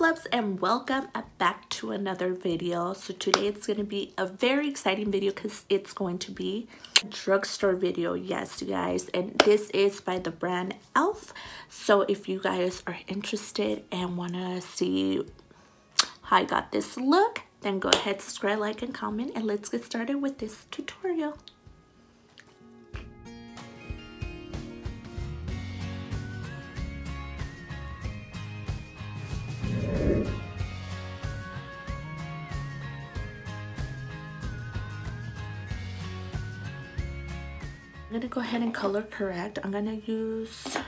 loves and welcome back to another video. So today it's going to be a very exciting video because it's going to be a drugstore video yes you guys. And this is by the brand elf. So if you guys are interested and want to see how i got this look then go ahead subscribe like and comment and let's get started with this tutorial I'm gonna go ahead and color correct. I'm gonna use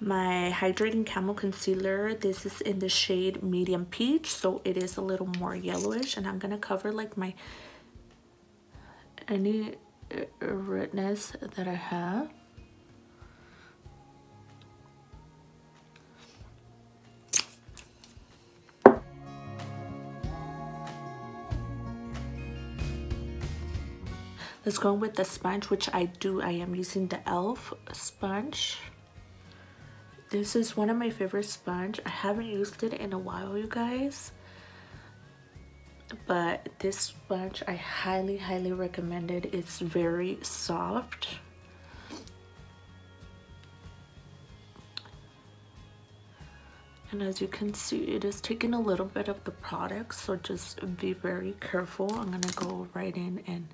my hydrating camo concealer this is in the shade medium peach so it is a little more yellowish and i'm gonna cover like my any uh, redness that i have Let's go with the sponge, which I do. I am using the e.l.f. sponge. This is one of my favorite sponge. I haven't used it in a while, you guys. But this sponge, I highly, highly recommend it. It's very soft. And as you can see, it is taking a little bit of the product, so just be very careful. I'm gonna go right in and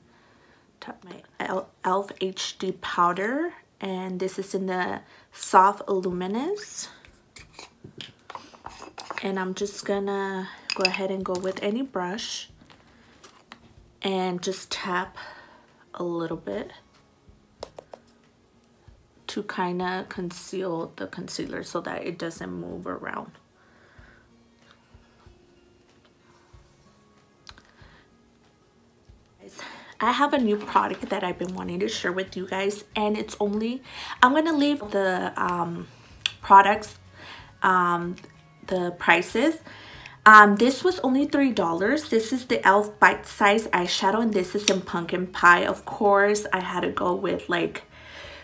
tap my e.l.f. HD powder and this is in the soft luminous and I'm just gonna go ahead and go with any brush and just tap a little bit to kind of conceal the concealer so that it doesn't move around I have a new product that I've been wanting to share with you guys and it's only I'm gonna leave the um, products um, the prices. Um, this was only three dollars. This is the elf bite size eyeshadow and this is in pumpkin pie of course. I had to go with like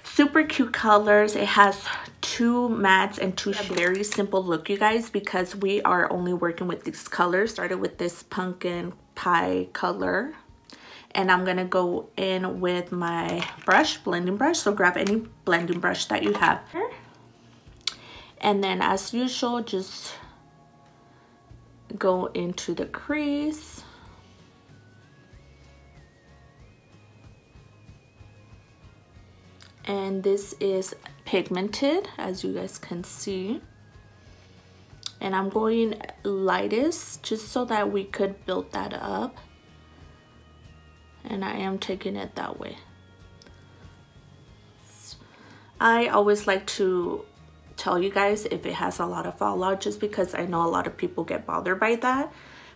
super cute colors. It has two mattes and two very simple look you guys because we are only working with these colors. Started with this pumpkin pie color and I'm gonna go in with my brush blending brush. So grab any blending brush that you have. And then as usual just go into the crease. And this is pigmented as you guys can see. And I'm going lightest just so that we could build that up and I am taking it that way. I always like to tell you guys if it has a lot of fallout just because I know a lot of people get bothered by that.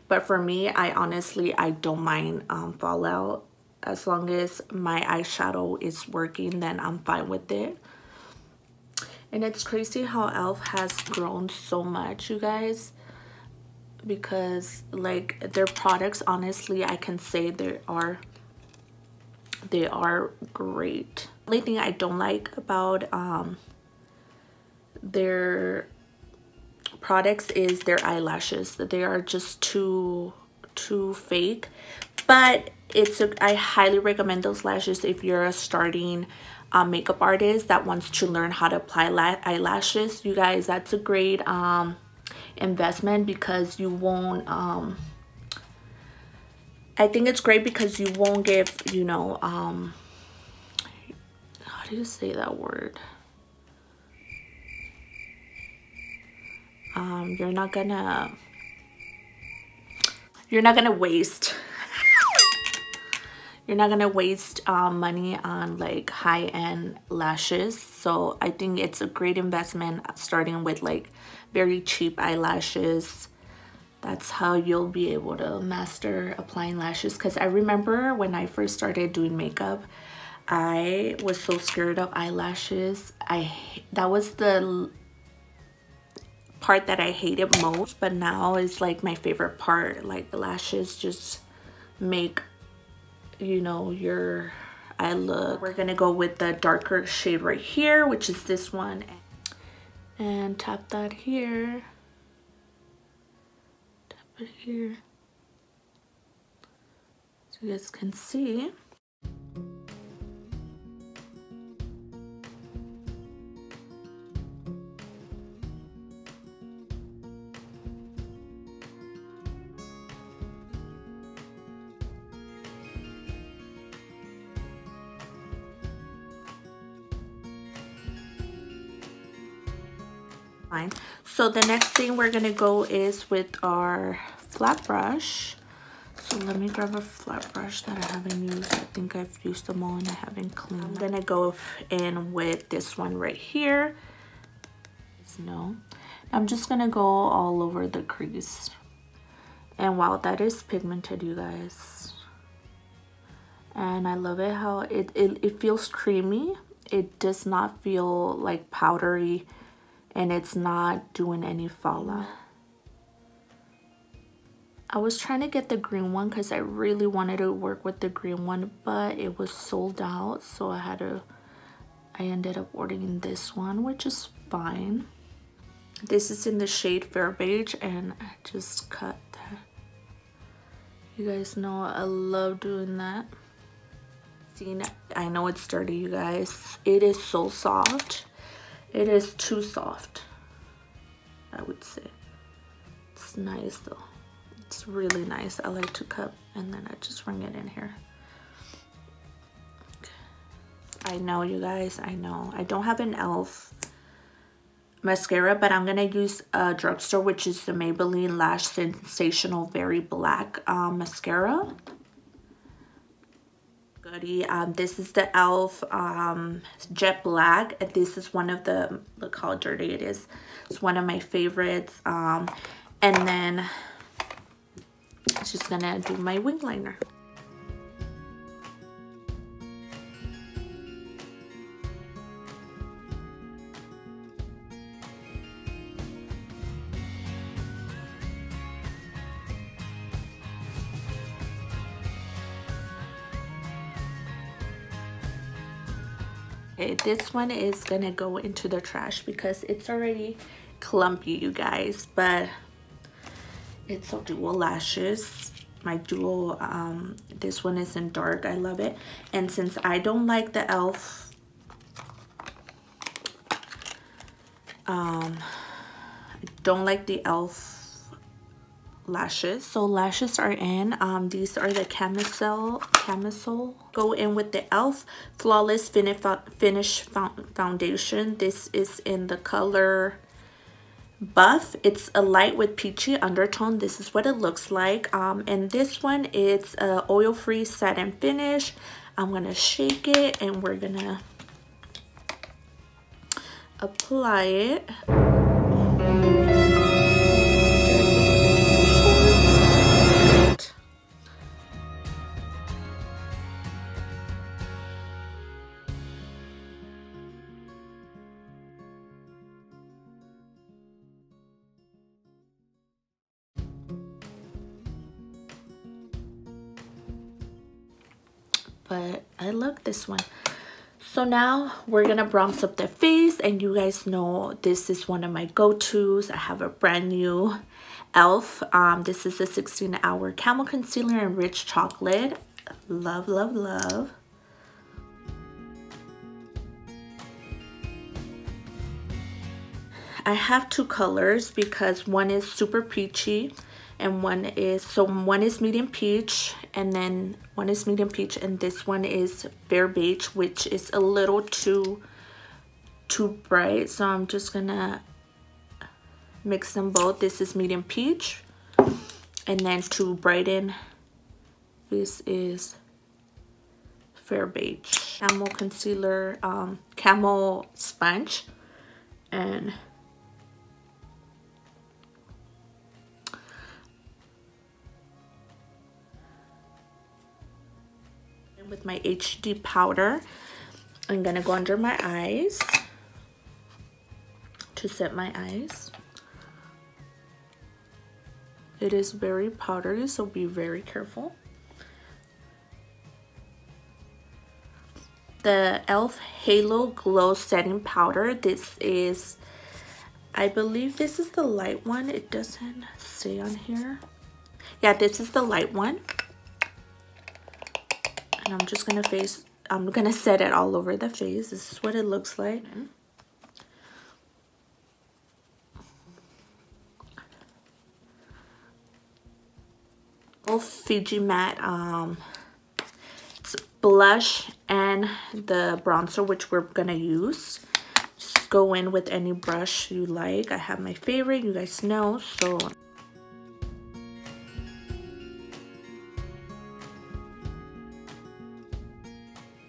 But for me, I honestly, I don't mind um, fallout. As long as my eyeshadow is working, then I'm fine with it. And it's crazy how e.l.f. has grown so much, you guys. Because, like, their products, honestly, I can say they are they are great. Only thing i don't like about um their products is their eyelashes. They are just too too fake. But it's a, I highly recommend those lashes if you're a starting um, makeup artist that wants to learn how to apply eyelashes. You guys that's a great um investment because you won't um I think it's great because you won't give, you know, um, how do you say that word? Um, you're not gonna, you're not gonna waste, you're not gonna waste um, money on like high-end lashes. So I think it's a great investment starting with like very cheap eyelashes that's how you'll be able to master applying lashes. Because I remember when I first started doing makeup I was so scared of eyelashes. I that was the part that I hated most but now is like my favorite part. Like the lashes just make you know your eye look. We're gonna go with the darker shade right here which is this one. And tap that here bit here. So you guys can see So the next thing we're gonna go is with our flat brush. So let me grab a flat brush that I haven't used. I think I've used them all and I haven't cleaned. I'm gonna go in with this one right here. No. I'm just gonna go all over the crease. And wow, that is pigmented, you guys. And I love it how it, it, it feels creamy. It does not feel like powdery and it's not doing any fallout. I was trying to get the green one because I really wanted to work with the green one, but it was sold out. So I had to, I ended up ordering this one, which is fine. This is in the shade Fair Beige and I just cut that. You guys know I love doing that. See, I know it's dirty, you guys. It is so soft. It is too soft, I would say. It's nice though. It's really nice. I like to cut and then I just bring it in here. I know you guys, I know. I don't have an e.l.f. mascara, but I'm gonna use a drugstore, which is the Maybelline Lash Sensational Very Black um, Mascara goodie. Um, this is the e.l.f. Um, Jet Black. This is one of the, look how dirty it is. It's one of my favorites. Um, and then I'm just gonna do my wing liner. Okay, this one is gonna go into the trash because it's already clumpy, you guys, but it's a dual lashes. My dual, um, this one is in dark, I love it. And since I don't like the e.l.f. Um, I don't like the e.l.f lashes. So lashes are in. Um these are the camisole camisole. Go in with the e.l.f flawless finish foundation. This is in the color buff. It's a light with peachy undertone. This is what it looks like. Um and this one it's a oil free satin finish. I'm gonna shake it and we're gonna apply it but I love this one. So now we're gonna bronze up the face and you guys know this is one of my go-tos. I have a brand new e.l.f. Um, this is a 16 hour camo concealer in rich chocolate. Love, love, love. I have two colors because one is super peachy and one is so one is medium peach and then one is medium peach and this one is fair beige which is a little too too bright. So i'm just gonna mix them both. This is medium peach and then to brighten this is fair beige. Camo concealer um camel sponge and with my HD powder. I'm gonna go under my eyes to set my eyes. It is very powdery, so be very careful. The e.l.f. Halo Glow Setting Powder. This is, I believe this is the light one. It doesn't say on here. yeah this is the light one and I'm just gonna face I'm gonna set it all over the face. This is what it looks like. Oh Fiji matte um blush and the bronzer which we're gonna use. Just go in with any brush you like. I have my favorite you guys know so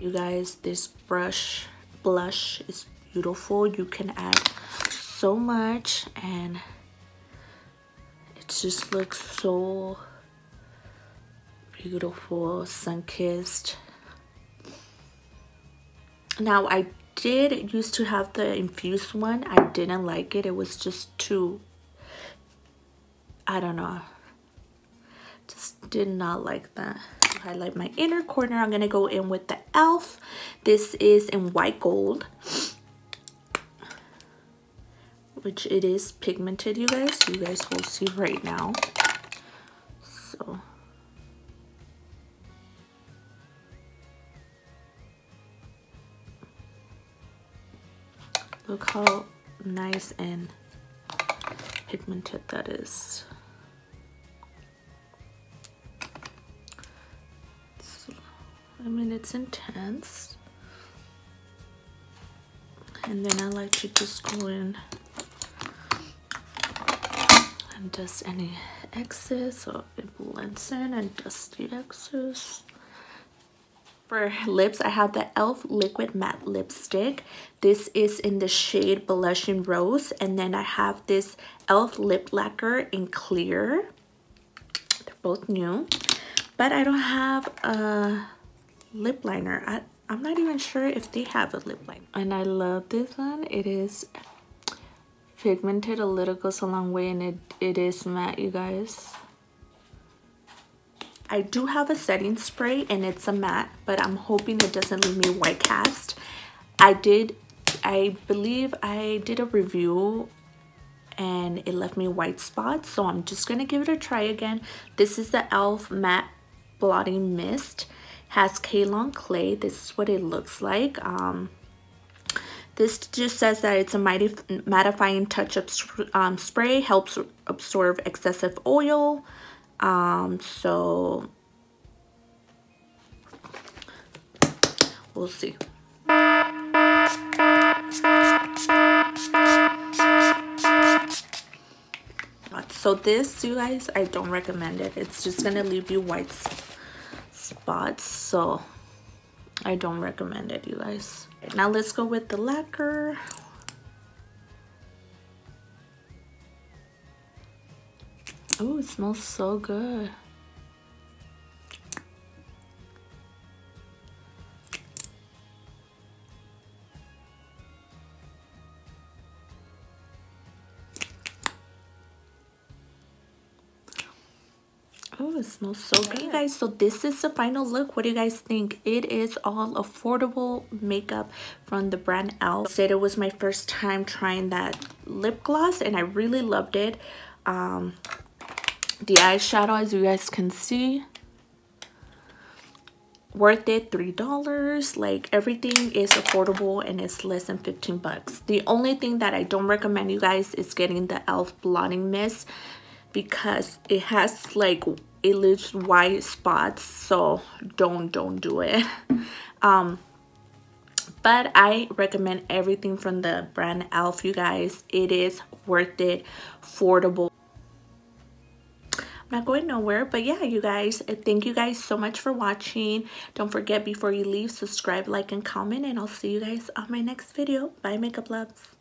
you guys this brush blush is beautiful. You can add so much and it just looks so beautiful sun-kissed. Now i did used to have the infused one. I didn't like it. It was just too i don't know just did not like that highlight my inner corner. I'm going to go in with the e.l.f. This is in white gold. Which it is pigmented, you guys. You guys will see right now. So... Look how nice and pigmented that is. I mean, it's intense. And then I like to just go in and dust any excess so it blends in and dust the excess. For lips, I have the e.l.f. Liquid Matte Lipstick. This is in the shade Blushing Rose. And then I have this e.l.f. Lip Lacquer in Clear. They're both new. But I don't have a lip liner. I, I'm not even sure if they have a lip liner. And I love this one. It is pigmented. A little goes a long way and it, it is matte, you guys. I do have a setting spray and it's a matte, but I'm hoping it doesn't leave me white cast. I did, I believe I did a review and it left me white spots. So I'm just going to give it a try again. This is the e.l.f. Matte Blotting Mist has Kaolin clay. This is what it looks like. Um, this just says that it's a mattifying touch-up um, spray, helps absorb excessive oil. Um, so we'll see. So this, you guys, I don't recommend it. It's just going to leave you white spots so I don't recommend it you guys. Now let's go with the lacquer. Oh it smells so good smells so good. Guys, so this is the final look. What do you guys think? It is all affordable makeup from the brand e.l.f. Said it was my first time trying that lip gloss and I really loved it. Um, the eyeshadow, as you guys can see, worth it three dollars like everything is affordable and it's less than 15 bucks the only thing that i don't recommend you guys is getting the elf blotting mist because it has like it leaves white spots so don't don't do it. Um but i recommend everything from the brand elf you guys. It is worth it. Affordable. I'm not going nowhere but yeah you guys thank you guys so much for watching. Don't forget before you leave subscribe like and comment and i'll see you guys on my next video. Bye makeup loves